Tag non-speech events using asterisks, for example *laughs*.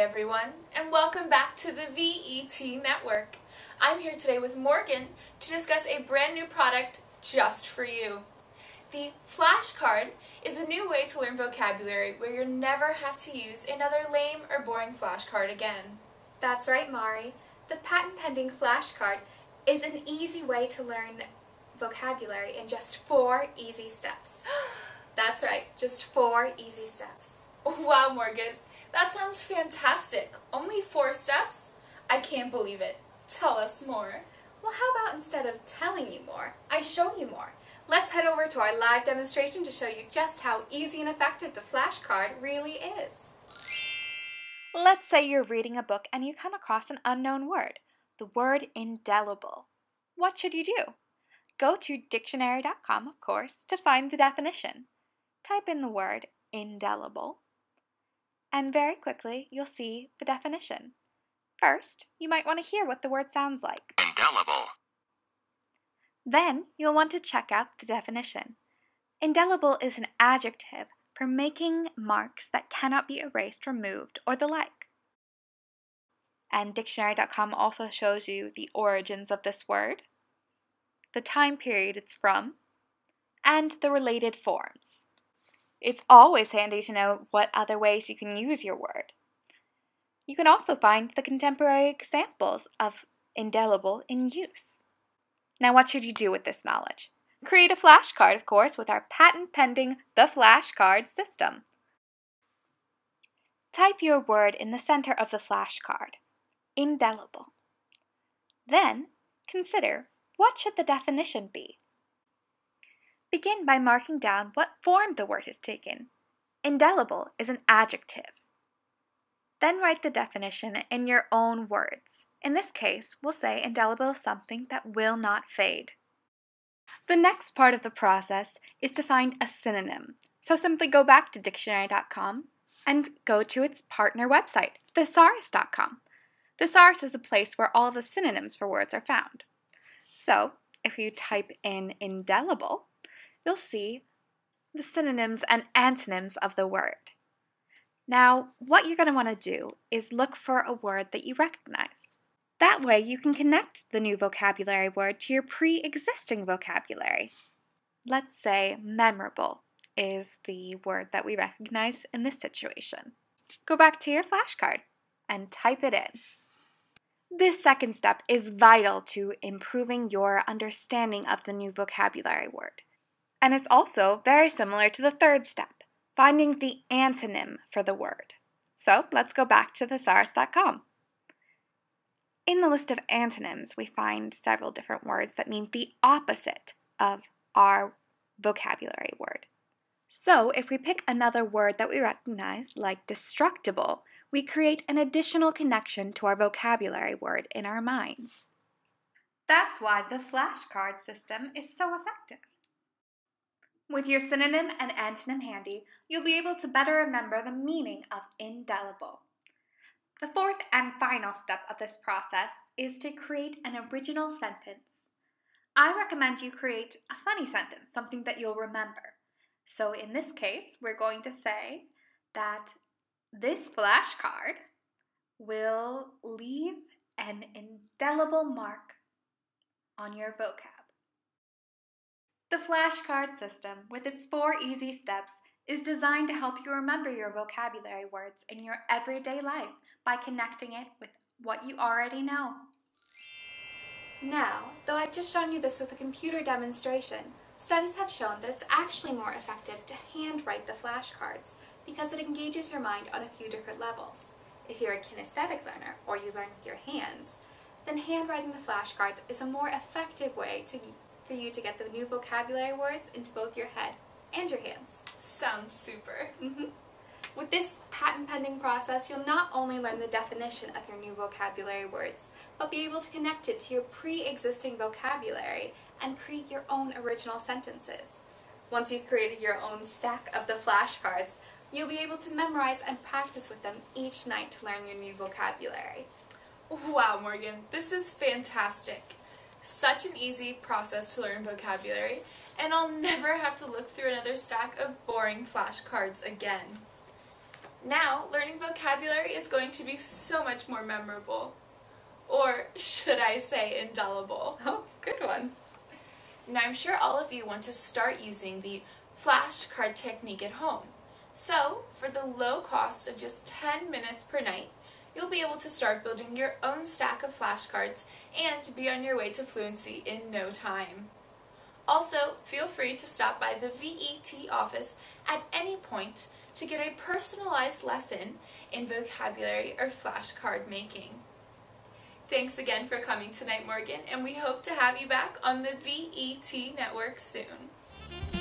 everyone, and welcome back to the VET Network. I'm here today with Morgan to discuss a brand new product just for you. The flashcard is a new way to learn vocabulary where you never have to use another lame or boring flashcard again. That's right, Mari. The patent pending flashcard is an easy way to learn vocabulary in just four easy steps. *gasps* That's right, just four easy steps. Wow, Morgan, that sounds fantastic. Only four steps? I can't believe it. Tell us more. Well, how about instead of telling you more, I show you more? Let's head over to our live demonstration to show you just how easy and effective the flashcard really is. Let's say you're reading a book and you come across an unknown word, the word indelible. What should you do? Go to dictionary.com, of course, to find the definition. Type in the word indelible, and very quickly you'll see the definition. First, you might want to hear what the word sounds like. Indelible. Then you'll want to check out the definition. Indelible is an adjective for making marks that cannot be erased, removed, or the like. And dictionary.com also shows you the origins of this word, the time period it's from, and the related forms. It's always handy to know what other ways you can use your word. You can also find the contemporary examples of indelible in use. Now, what should you do with this knowledge? Create a flashcard, of course, with our patent pending The Flashcard system. Type your word in the center of the flashcard, indelible. Then, consider what should the definition be? Begin by marking down what form the word has taken. Indelible is an adjective. Then write the definition in your own words. In this case, we'll say indelible is something that will not fade. The next part of the process is to find a synonym. So simply go back to dictionary.com and go to its partner website, thesaurus.com. Thesaurus is a place where all the synonyms for words are found. So if you type in indelible, you'll see the synonyms and antonyms of the word. Now, what you're going to want to do is look for a word that you recognize. That way, you can connect the new vocabulary word to your pre existing vocabulary. Let's say memorable is the word that we recognize in this situation. Go back to your flashcard and type it in. This second step is vital to improving your understanding of the new vocabulary word. And it's also very similar to the third step, finding the antonym for the word. So let's go back to thesaurus.com. In the list of antonyms, we find several different words that mean the opposite of our vocabulary word. So if we pick another word that we recognize, like destructible, we create an additional connection to our vocabulary word in our minds. That's why the flashcard system is so effective. With your synonym and antonym handy, you'll be able to better remember the meaning of indelible. The fourth and final step of this process is to create an original sentence. I recommend you create a funny sentence, something that you'll remember. So in this case, we're going to say that this flashcard will leave an indelible mark on your vocab. The flashcard system, with its four easy steps, is designed to help you remember your vocabulary words in your everyday life by connecting it with what you already know. Now, though I've just shown you this with a computer demonstration, studies have shown that it's actually more effective to handwrite the flashcards because it engages your mind on a few different levels. If you're a kinesthetic learner or you learn with your hands, then handwriting the flashcards is a more effective way to for you to get the new vocabulary words into both your head and your hands. Sounds super. Mm -hmm. With this patent pending process, you'll not only learn the definition of your new vocabulary words, but be able to connect it to your pre-existing vocabulary and create your own original sentences. Once you've created your own stack of the flashcards, you'll be able to memorize and practice with them each night to learn your new vocabulary. Wow, Morgan, this is fantastic. Such an easy process to learn vocabulary, and I'll never have to look through another stack of boring flashcards again. Now, learning vocabulary is going to be so much more memorable. Or should I say indelible? *laughs* Oh, good one. Now, I'm sure all of you want to start using the flashcard technique at home. So, for the low cost of just 10 minutes per night, you'll be able to start building your own stack of flashcards and be on your way to fluency in no time. Also, feel free to stop by the VET office at any point to get a personalized lesson in vocabulary or flashcard making. Thanks again for coming tonight, Morgan, and we hope to have you back on the VET network soon.